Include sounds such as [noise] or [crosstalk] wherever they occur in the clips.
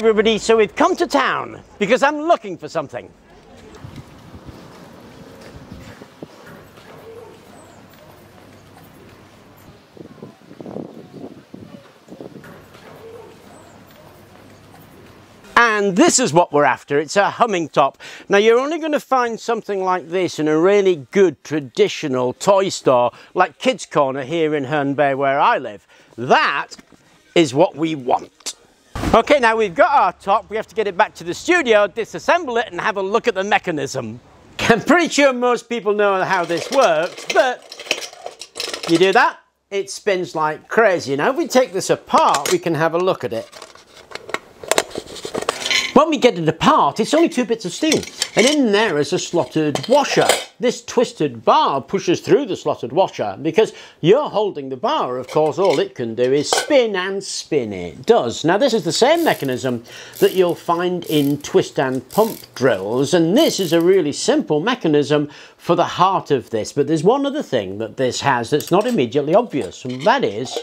everybody, so we've come to town because I'm looking for something. And this is what we're after. It's a humming top. Now you're only going to find something like this in a really good traditional toy store like Kids Corner here in Herne Bay where I live. That is what we want. Okay, now we've got our top. We have to get it back to the studio, disassemble it and have a look at the mechanism. [laughs] I'm pretty sure most people know how this works, but you do that, it spins like crazy. Now if we take this apart, we can have a look at it. When we get it apart, it's only two bits of steel. And in there is a slotted washer. This twisted bar pushes through the slotted washer because you're holding the bar, of course, all it can do is spin and spin it does. Now this is the same mechanism that you'll find in twist and pump drills and this is a really simple mechanism for the heart of this. But there's one other thing that this has that's not immediately obvious and that is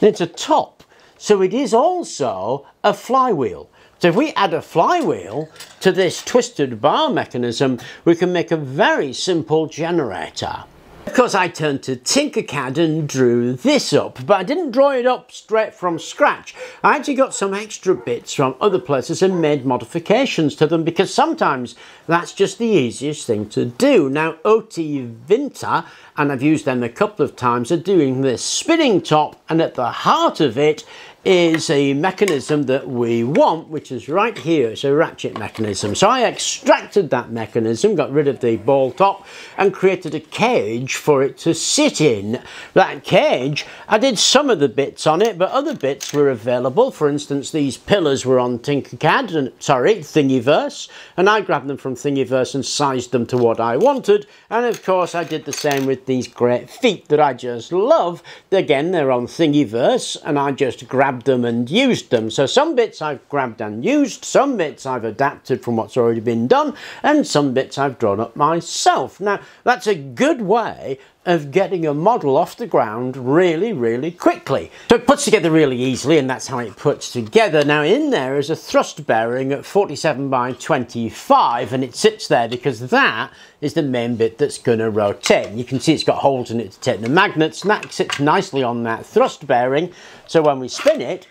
it's a top. So it is also a flywheel. So if we add a flywheel to this twisted bar mechanism, we can make a very simple generator. Of course, I turned to Tinkercad and drew this up, but I didn't draw it up straight from scratch. I actually got some extra bits from other places and made modifications to them because sometimes that's just the easiest thing to do. Now, OT Vinta, and I've used them a couple of times, are doing this spinning top, and at the heart of it is a mechanism that we want, which is right here. It's a ratchet mechanism. So I extracted that mechanism, got rid of the ball top, and created a cage for it to sit in. That cage, I did some of the bits on it, but other bits were available. For instance, these pillars were on Tinkercad, and sorry, Thingiverse, and I grabbed them from Thingiverse and sized them to what I wanted. And of course, I did the same with these great feet that I just love. Again, they're on Thingiverse, and I just grabbed grabbed them and used them. So some bits I've grabbed and used, some bits I've adapted from what's already been done, and some bits I've drawn up myself. Now, that's a good way of getting a model off the ground really, really quickly. So it puts together really easily and that's how it puts together. Now in there is a thrust bearing at 47 by 25 and it sits there because that is the main bit that's going to rotate. You can see it's got holes in it to take the magnets and that sits nicely on that thrust bearing. So when we spin it,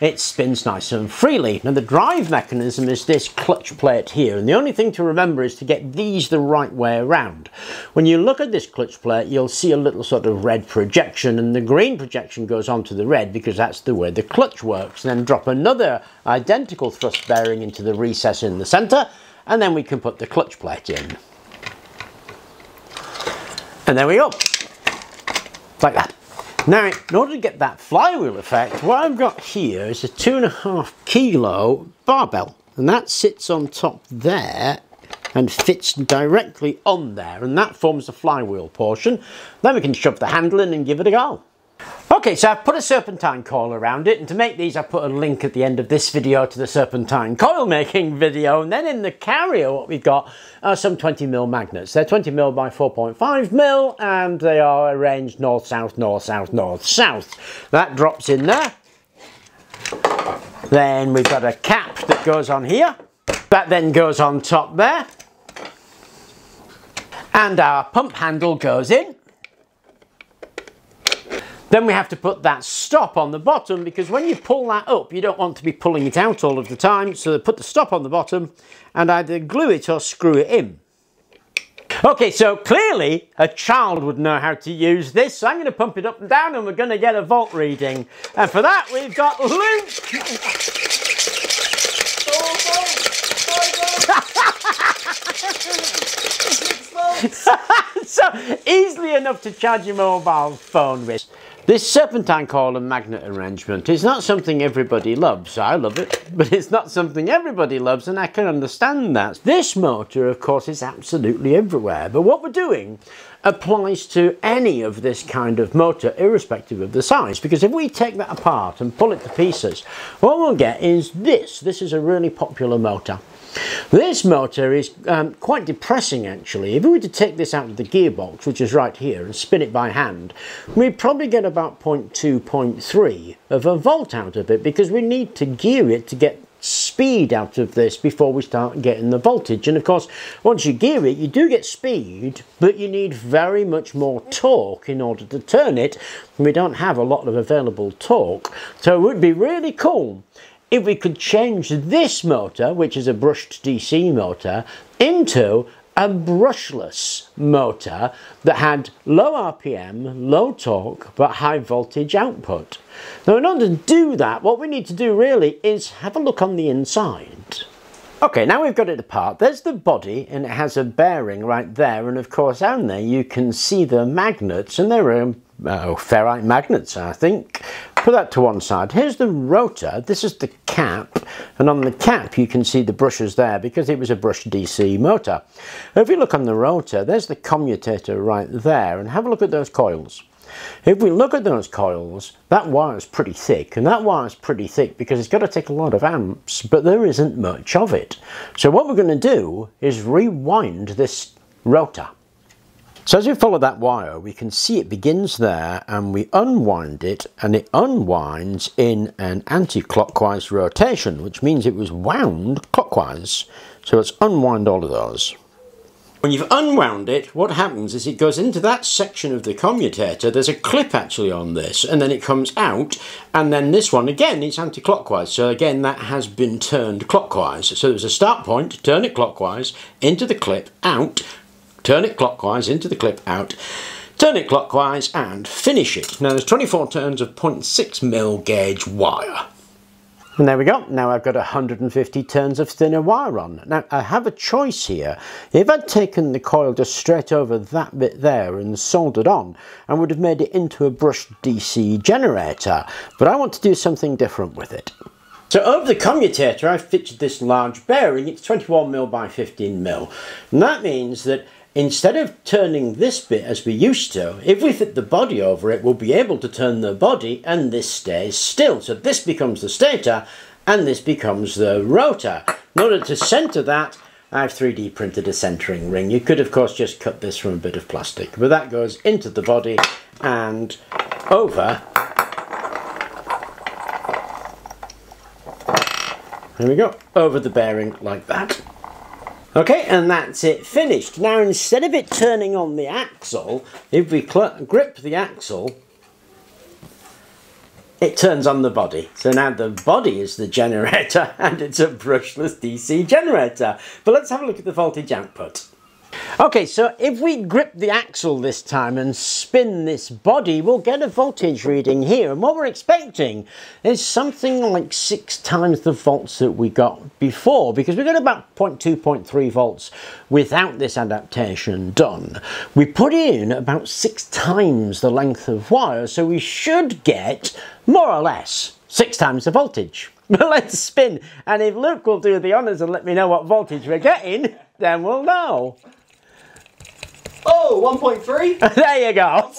it spins nice and freely. Now the drive mechanism is this clutch plate here and the only thing to remember is to get these the right way around. When you look at this clutch plate you'll see a little sort of red projection and the green projection goes onto the red because that's the way the clutch works. And then drop another identical thrust bearing into the recess in the centre and then we can put the clutch plate in. And there we go, like that. Now, in order to get that flywheel effect, what I've got here is a two and a half kilo barbell. And that sits on top there and fits directly on there. And that forms the flywheel portion. Then we can shove the handle in and give it a go. Okay, so I've put a serpentine coil around it, and to make these I put a link at the end of this video to the serpentine coil [laughs] making video, and then in the carrier what we've got are some 20mm magnets. They're 20mm by 4.5mm, and they are arranged north, south, north, south, north, south. That drops in there. Then we've got a cap that goes on here. That then goes on top there. And our pump handle goes in. Then we have to put that stop on the bottom because when you pull that up, you don't want to be pulling it out all of the time. So put the stop on the bottom and either glue it or screw it in. Okay, so clearly a child would know how to use this. So I'm going to pump it up and down and we're going to get a volt reading. And for that, we've got Luke. [laughs] so easily enough to charge your mobile phone with. This serpentine coil and magnet arrangement is not something everybody loves. I love it, [laughs] but it's not something everybody loves and I can understand that. This motor, of course, is absolutely everywhere, but what we're doing applies to any of this kind of motor, irrespective of the size, because if we take that apart and pull it to pieces, what we'll get is this. This is a really popular motor. This motor is um, quite depressing actually. If we were to take this out of the gearbox, which is right here, and spin it by hand, we'd probably get about 0.2, 0.3 of a volt out of it because we need to gear it to get speed out of this before we start getting the voltage. And of course, once you gear it, you do get speed, but you need very much more torque in order to turn it. We don't have a lot of available torque. So it would be really cool if we could change this motor, which is a brushed DC motor, into a brushless motor that had low RPM, low torque, but high voltage output. Now in order to do that, what we need to do really is have a look on the inside. Okay, now we've got it apart. There's the body and it has a bearing right there. And of course, down there you can see the magnets and they're um, oh, ferrite magnets, I think. Put that to one side. Here's the rotor. This is the cap. And on the cap, you can see the brushes there because it was a brush DC motor. If you look on the rotor, there's the commutator right there. And have a look at those coils. If we look at those coils, that wire is pretty thick, and that wire is pretty thick because it's got to take a lot of amps, but there isn't much of it. So what we're going to do is rewind this rotor. So as we follow that wire, we can see it begins there and we unwind it and it unwinds in an anti-clockwise rotation, which means it was wound clockwise. So let's unwind all of those. When you've unwound it, what happens is it goes into that section of the commutator. There's a clip actually on this, and then it comes out, and then this one, again, it's anti-clockwise. So again, that has been turned clockwise. So there's a start point, turn it clockwise, into the clip, out, turn it clockwise into the clip out, turn it clockwise and finish it. Now there's 24 turns of 0.6 mil gauge wire. And there we go, now I've got 150 turns of thinner wire on. Now I have a choice here. If I'd taken the coil just straight over that bit there and soldered on, I would have made it into a brushed DC generator, but I want to do something different with it. So over the commutator I've fitted this large bearing, it's 21mm by 15mm, and that means that Instead of turning this bit as we used to, if we fit the body over it, we'll be able to turn the body and this stays still. So this becomes the stator and this becomes the rotor. In order to center that, I've 3D printed a centering ring. You could of course just cut this from a bit of plastic, but that goes into the body and over. There we go, over the bearing like that. Okay, and that's it finished. Now, instead of it turning on the axle, if we grip the axle, it turns on the body. So now the body is the generator [laughs] and it's a brushless DC generator. But let's have a look at the voltage output. Okay, so if we grip the axle this time and spin this body, we'll get a voltage reading here. And what we're expecting is something like six times the volts that we got before, because we got about 0.2, 0.3 volts without this adaptation done. We put in about six times the length of wire, so we should get more or less six times the voltage. [laughs] But let's spin, and if Luke will do the honours and let me know what voltage we're getting, then we'll know. Oh, 1.3? [laughs] there you go.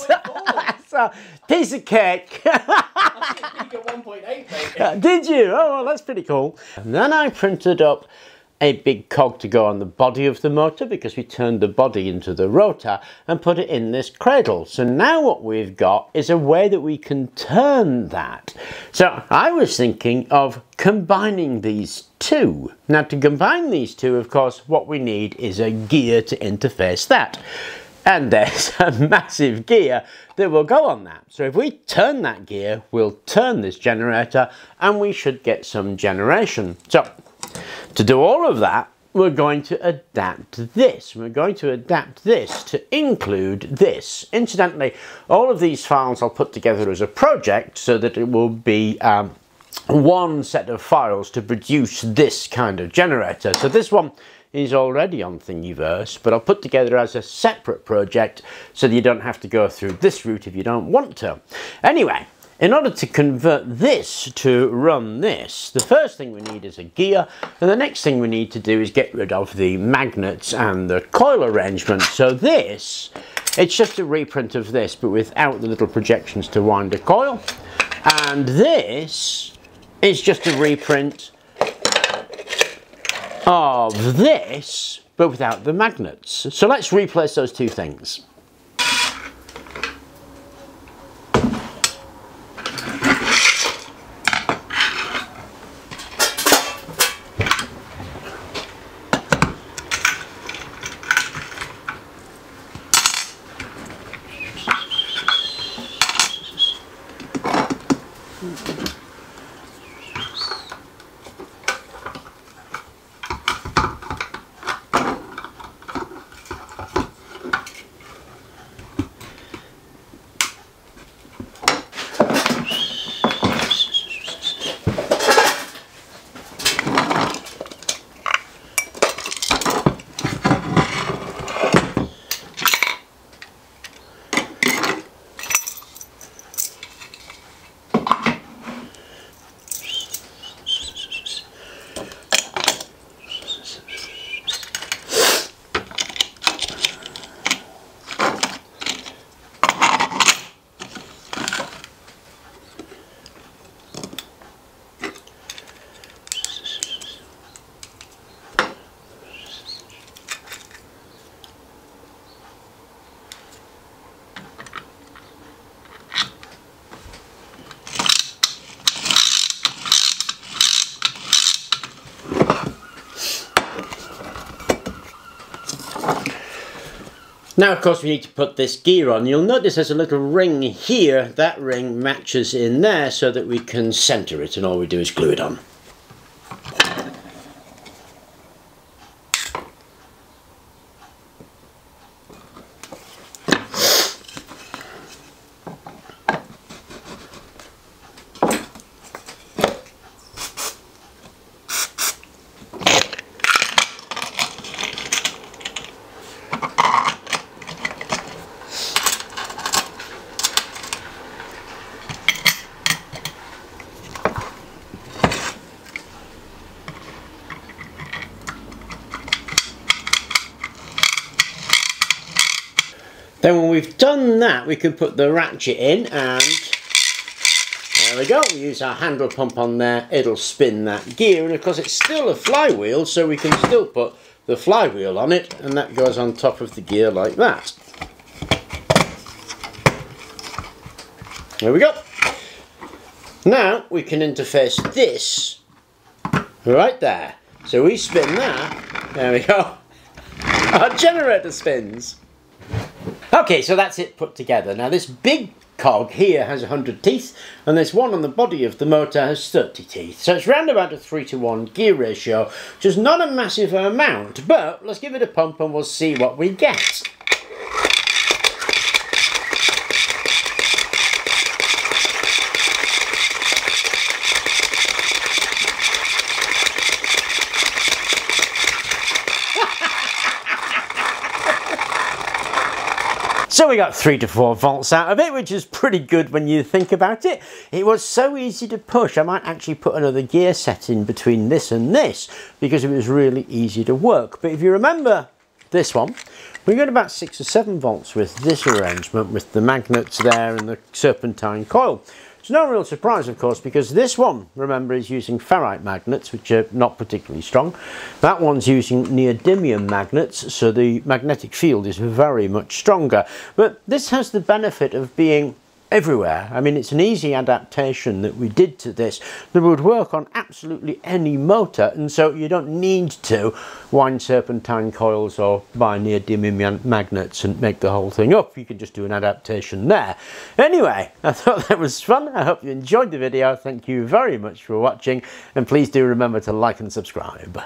so, [laughs] piece of cake. [laughs] Did you? Oh, well, that's pretty cool. And then I printed up a big cog to go on the body of the motor because we turned the body into the rotor and put it in this cradle. So now what we've got is a way that we can turn that. So I was thinking of combining these two. Now to combine these two, of course, what we need is a gear to interface that. And [laughs] there's a massive gear that will go on that. So if we turn that gear, we'll turn this generator and we should get some generation. So to do all of that, we're going to adapt this. We're going to adapt this to include this. Incidentally, all of these files I'll put together as a project so that it will be um, one set of files to produce this kind of generator. So this one is already on Thingiverse, but I'll put together as a separate project so that you don't have to go through this route if you don't want to. Anyway, in order to convert this to run this, the first thing we need is a gear, and the next thing we need to do is get rid of the magnets and the coil arrangement. So this, it's just a reprint of this, but without the little projections to wind a coil. And this is just a reprint of this, but without the magnets. So let's replace those two things. Now of course we need to put this gear on. You'll notice there's a little ring here. That ring matches in there so that we can centre it and all we do is glue it on. We've done that, we can put the ratchet in and there we go. We use our handle pump on there. It'll spin that gear. And of course, it's still a flywheel, so we can still put the flywheel on it. And that goes on top of the gear like that. There we go. Now we can interface this right there. So we spin that. There we go. [laughs] Our generator spins. Okay, so that's it put together. Now this big cog here has 100 teeth and this one on the body of the motor has 30 teeth. So it's round about a 3 to 1 gear ratio, which is not a massive amount, but let's give it a pump and we'll see what we get. So we got three to four volts out of it, which is pretty good when you think about it. It was so easy to push. I might actually put another gear set in between this and this because it was really easy to work. But if you remember this one, we got about six or seven volts with this arrangement with the magnets there and the serpentine coil. It's no real surprise, of course, because this one, remember, is using ferrite magnets, which are not particularly strong. That one's using neodymium magnets, so the magnetic field is very much stronger. But this has the benefit of being everywhere. I mean, it's an easy adaptation that we did to this that would work on absolutely any motor, and so you don't need to wind serpentine coils or buy neodymium magnets and make the whole thing up. You can just do an adaptation there. Anyway, I [laughs] thought that was fun. I hope you enjoyed the video. Thank you very much for watching, and please do remember to like and subscribe.